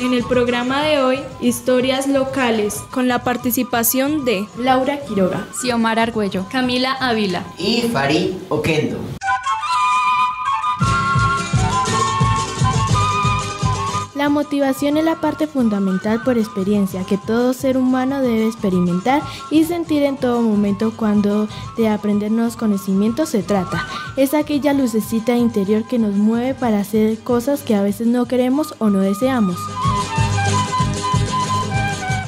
En el programa de hoy, historias locales, con la participación de Laura Quiroga, Xiomara Argüello, Camila Ávila y Farid Oquendo. La motivación es la parte fundamental por experiencia que todo ser humano debe experimentar y sentir en todo momento cuando de aprendernos conocimientos se trata. Es aquella lucecita interior que nos mueve para hacer cosas que a veces no queremos o no deseamos.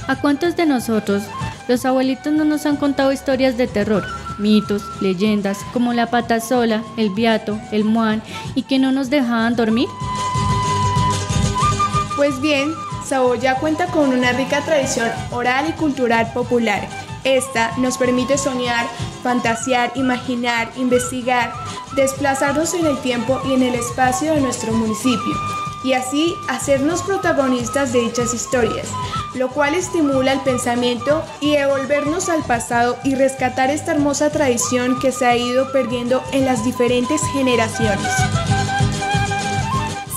¿A cuántos de nosotros los abuelitos no nos han contado historias de terror? mitos, leyendas como la pata sola, el viato, el muán y que no nos dejaban dormir? Pues bien, Saboya cuenta con una rica tradición oral y cultural popular. Esta nos permite soñar, fantasear, imaginar, investigar, desplazarnos en el tiempo y en el espacio de nuestro municipio y así hacernos protagonistas de dichas historias, lo cual estimula el pensamiento y devolvernos al pasado y rescatar esta hermosa tradición que se ha ido perdiendo en las diferentes generaciones.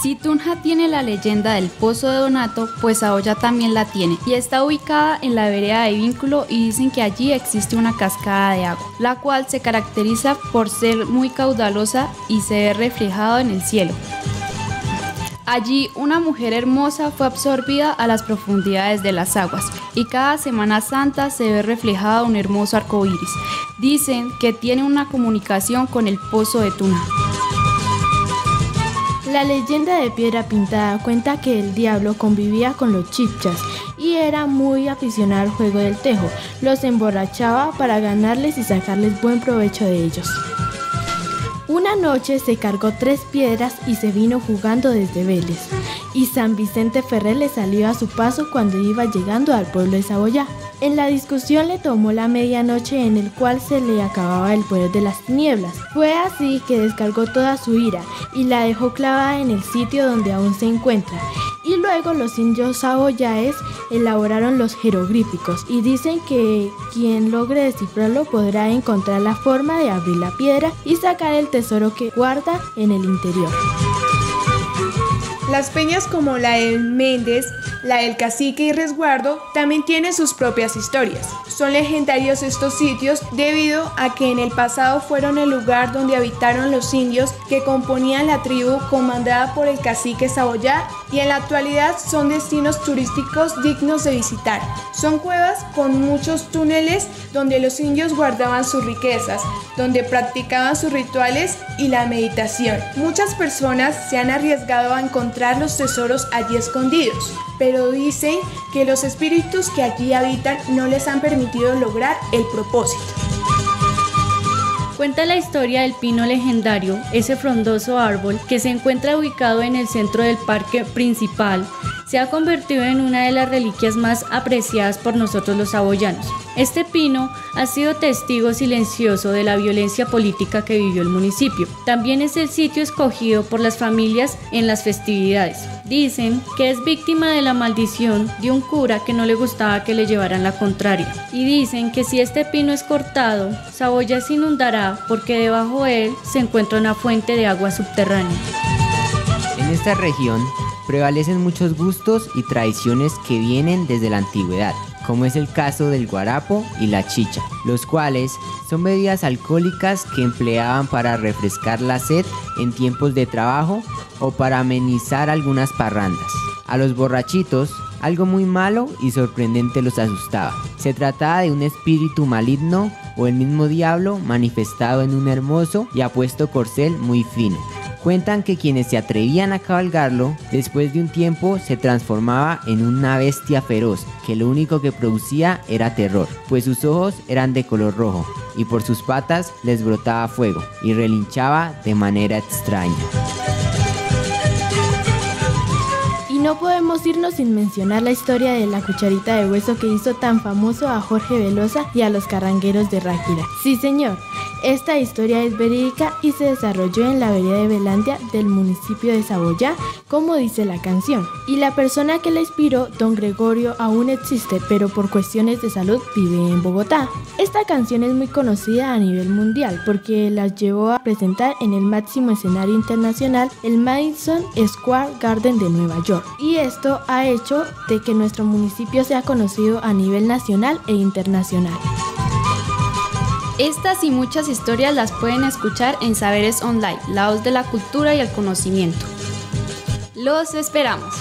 Si Tunja tiene la leyenda del Pozo de Donato, pues Aoya también la tiene y está ubicada en la vereda de Vínculo y dicen que allí existe una cascada de agua, la cual se caracteriza por ser muy caudalosa y se ve reflejado en el cielo. Allí una mujer hermosa fue absorbida a las profundidades de las aguas y cada Semana Santa se ve reflejado un hermoso arco iris. Dicen que tiene una comunicación con el pozo de Tuna. La leyenda de Piedra Pintada cuenta que el diablo convivía con los chipchas y era muy aficionado al juego del tejo. Los emborrachaba para ganarles y sacarles buen provecho de ellos. Una noche se cargó tres piedras y se vino jugando desde Vélez. Y San Vicente Ferrer le salió a su paso cuando iba llegando al pueblo de Saboyá. En la discusión le tomó la medianoche en el cual se le acababa el poder de las tinieblas. Fue así que descargó toda su ira y la dejó clavada en el sitio donde aún se encuentra. Los indios saboyaes elaboraron los jeroglíficos y dicen que quien logre descifrarlo podrá encontrar la forma de abrir la piedra y sacar el tesoro que guarda en el interior. Las peñas como la del Méndez, la del Cacique y Resguardo también tienen sus propias historias. Son legendarios estos sitios debido a que en el pasado fueron el lugar donde habitaron los indios que componían la tribu comandada por el cacique Saboyá y en la actualidad son destinos turísticos dignos de visitar. Son cuevas con muchos túneles donde los indios guardaban sus riquezas, donde practicaban sus rituales y la meditación. Muchas personas se han arriesgado a encontrar los tesoros allí escondidos, pero dicen que los espíritus que allí habitan no les han permitido lograr el propósito. Cuenta la historia del pino legendario, ese frondoso árbol que se encuentra ubicado en el centro del parque principal se ha convertido en una de las reliquias más apreciadas por nosotros los saboyanos. Este pino ha sido testigo silencioso de la violencia política que vivió el municipio. También es el sitio escogido por las familias en las festividades. Dicen que es víctima de la maldición de un cura que no le gustaba que le llevaran la contraria. Y dicen que si este pino es cortado, Saboya se inundará porque debajo de él se encuentra una fuente de agua subterránea. En esta región prevalecen muchos gustos y tradiciones que vienen desde la antigüedad, como es el caso del guarapo y la chicha, los cuales son bebidas alcohólicas que empleaban para refrescar la sed en tiempos de trabajo o para amenizar algunas parrandas. A los borrachitos, algo muy malo y sorprendente los asustaba. Se trataba de un espíritu maligno o el mismo diablo manifestado en un hermoso y apuesto corcel muy fino. Cuentan que quienes se atrevían a cabalgarlo, después de un tiempo se transformaba en una bestia feroz, que lo único que producía era terror, pues sus ojos eran de color rojo y por sus patas les brotaba fuego y relinchaba de manera extraña. Y no podemos irnos sin mencionar la historia de la cucharita de hueso que hizo tan famoso a Jorge Velosa y a los carrangueros de Ráquira. Sí, señor. Esta historia es verídica y se desarrolló en la vereda de Belandia del municipio de Saboya, como dice la canción. Y la persona que la inspiró, don Gregorio, aún existe, pero por cuestiones de salud vive en Bogotá. Esta canción es muy conocida a nivel mundial porque las llevó a presentar en el máximo escenario internacional, el Madison Square Garden de Nueva York. Y esto ha hecho de que nuestro municipio sea conocido a nivel nacional e internacional. Estas y muchas historias las pueden escuchar en Saberes Online, la voz de la cultura y el conocimiento. Los esperamos.